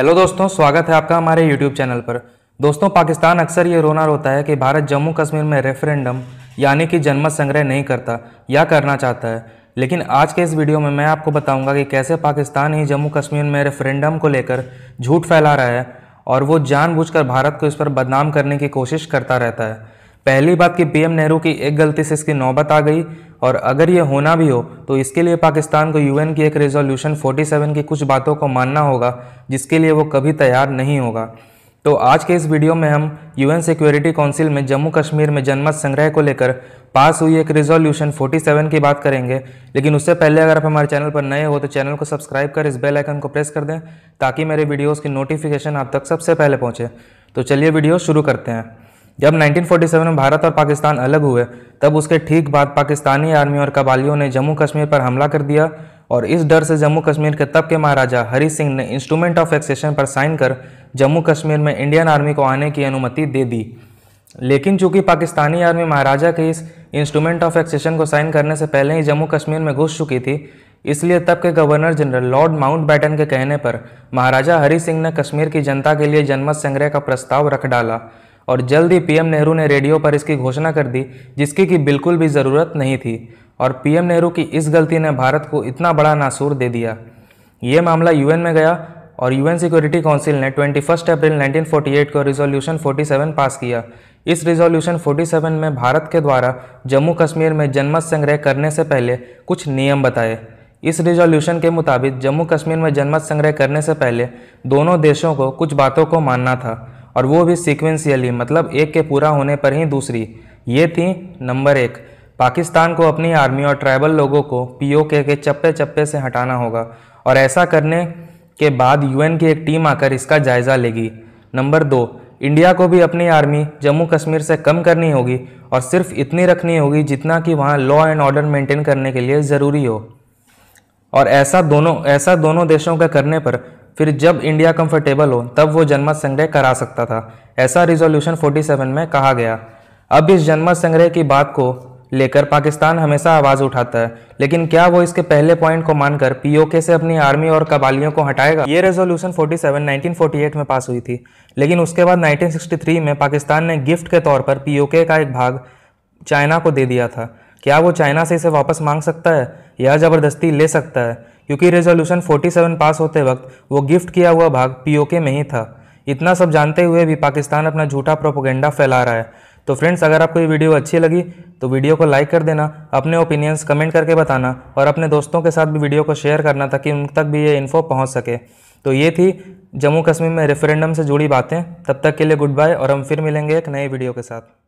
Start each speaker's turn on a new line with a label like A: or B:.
A: Hello दोस्तों, स्वागत है आपका हमारे यूट्यूब चैनल पर। दोस्तों, पाकिस्तान अक्सर ये रोना रोता है कि भारत जम्मू कश्मीर में रेफरेंडम यानी कि जनमत संग्रह नहीं करता या करना चाहता है। लेकिन आज के इस वीडियो में मैं आपको बताऊँगा कि कैसे पाकिस्तान ही जम्मू कश्मीर में रेफरेंडम को लेकर झूठ फैला रहा है और वो जानबूझकर भारत को इस पर बदनाम करने की कोशिश करता रहता है। पहली बात कि पीएम नेहरू की एक गलती से इसकी नौबत आ गई और अगर ये होना भी हो तो इसके लिए पाकिस्तान को यूएन की एक रेजोल्यूशन 47 की कुछ बातों को मानना होगा, जिसके लिए वो कभी तैयार नहीं होगा। तो आज के इस वीडियो में हम यूएन सिक्योरिटी काउंसिल में, जम्मू कश्मीर में जनमत संग्रह को लेकर पास हुई एक रेजोल्यूशन 47 की बात करेंगे। लेकिन उससे पहले अगर आप हमारे चैनल पर नए हो तो चैनल को सब्सक्राइब कर इस बेल आइकन को प्रेस कर दें, ताकि मेरे वीडियोज़ की नोटिफिकेशन आप तक सबसे पहले पहुँचे। तो चलिए वीडियो शुरू करते हैं। जब 1947 में भारत और पाकिस्तान अलग हुए, तब उसके ठीक बाद पाकिस्तानी आर्मी और कबालियों ने जम्मू कश्मीर पर हमला कर दिया और इस डर से जम्मू कश्मीर के तब के महाराजा हरी सिंह ने इंस्ट्रूमेंट ऑफ़ एक्सेशन पर साइन कर जम्मू कश्मीर में इंडियन आर्मी को आने की अनुमति दे दी। लेकिन चूँकि पाकिस्तानी आर्मी महाराजा के इस इंस्ट्रूमेंट ऑफ़ एक्सेशन को साइन करने से पहले ही जम्मू कश्मीर में घुस चुकी थी, इसलिए तब के governor general Lord Mountbatten के कहने पर महाराजा हरी सिंह ने कश्मीर की जनता के लिए जनमत संग्रह का प्रस्ताव रख डाला। और जल्द ही पीएम नेहरू ने रेडियो पर इसकी घोषणा कर दी, जिसकी कि बिल्कुल भी ज़रूरत नहीं थी। और पीएम नेहरू की इस गलती ने भारत को इतना बड़ा नासूर दे दिया। ये मामला यूएन में गया और यूएन सिक्योरिटी काउंसिल ने 21 अप्रैल 1948 को रिजोल्यूशन 47 पास किया। इस रिजोल्यूशन 47 में भारत के द्वारा जम्मू कश्मीर में जनमत संग्रह करने से पहले कुछ नियम बताए। इस रिजोल्यूशन के मुताबिक जम्मू कश्मीर में जनमत संग्रह करने से पहले दोनों देशों को कुछ बातों को मानना था। और वो भी सीक्वेंशियली मतलब एक के पूरा होने पर ही दूसरी। ये थी नंबर एक। पाकिस्तान को अपनी आर्मी और ट्राइबल लोगों को पीओके के चप्पे चप्पे से हटाना होगा और ऐसा करने के बाद यूएन की एक टीम आकर इसका जायज़ा लेगी। नंबर दो, इंडिया को भी अपनी आर्मी जम्मू कश्मीर से कम करनी होगी और सिर्फ़ इतनी रखनी होगी जितना कि वहाँ लॉ एंड ऑर्डर मेंटेन करने के लिए ज़रूरी हो। और ऐसा दोनों ऐसा दोनों देशों का करने पर फिर जब इंडिया कंफर्टेबल हो, तब वो जनमत संग्रह करा सकता था। ऐसा रिजोल्यूशन 47 में कहा गया। अब इस जनमत संग्रह की बात को लेकर पाकिस्तान हमेशा आवाज़ उठाता है, लेकिन क्या वो इसके पहले पॉइंट को मानकर पीओके से अपनी आर्मी और कबालियों को हटाएगा? ये रेजोल्यूशन 47 1948 में पास हुई थी, लेकिन उसके बाद 1963 में पाकिस्तान ने गिफ्ट के तौर पर पीओके का एक भाग चाइना को दे दिया था। क्या वो चाइना से इसे वापस मांग सकता है या ज़बरदस्ती ले सकता है? क्योंकि रेजोल्यूशन 47 पास होते वक्त वो गिफ्ट किया हुआ भाग पीओके में ही था। इतना सब जानते हुए भी पाकिस्तान अपना झूठा प्रोपोगेंडा फैला रहा है। तो फ्रेंड्स अगर आपको ये वीडियो अच्छी लगी तो वीडियो को लाइक कर देना, अपने ओपिनियंस कमेंट करके बताना और अपने दोस्तों के साथ भी वीडियो को शेयर करना ताकि उन तक भी ये इन्फो पहुँच सके। तो ये थी जम्मू कश्मीर में रेफरेंडम से जुड़ी बातें। तब तक के लिए गुड बाय और हम फिर मिलेंगे एक नए वीडियो के साथ।